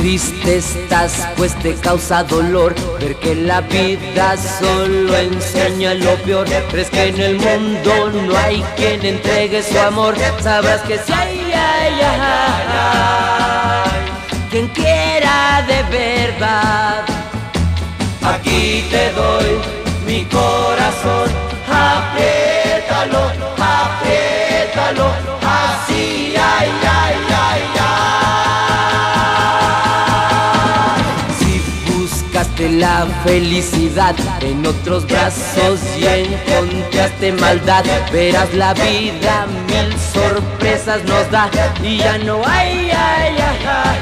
Triste estás, pues te causa dolor ver que la vida solo enseña lo peor. Crees que en el mundo no hay quien entregue su amor. Sabrás que si hay, ay, ay, ay, quien quiera de verdad. Aquí te doy mi corazón, buscaste la felicidad. En otros brazos y encontraste maldad, verás la vida mil sorpresas nos da. Y ya no hay, ay, ay, ay,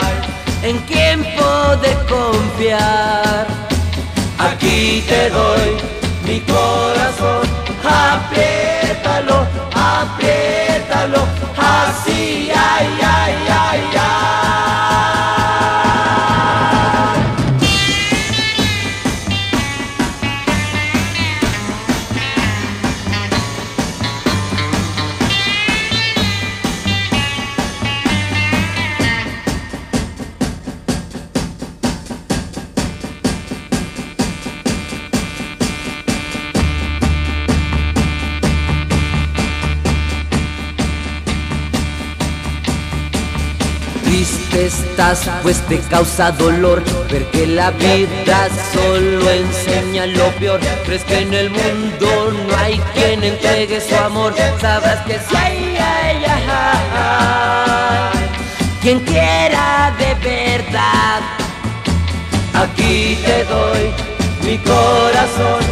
ay, en quién poder confiar. Aquí te doy mi corazón, apriétalo, apriétalo, Triste estás, pues te causa dolor ver que la vida solo enseña lo peor. Crees que en el mundo no hay quien entregue su amor. Sabrás que si hay, ay, ay, quien quiera de verdad. Aquí te doy mi corazón,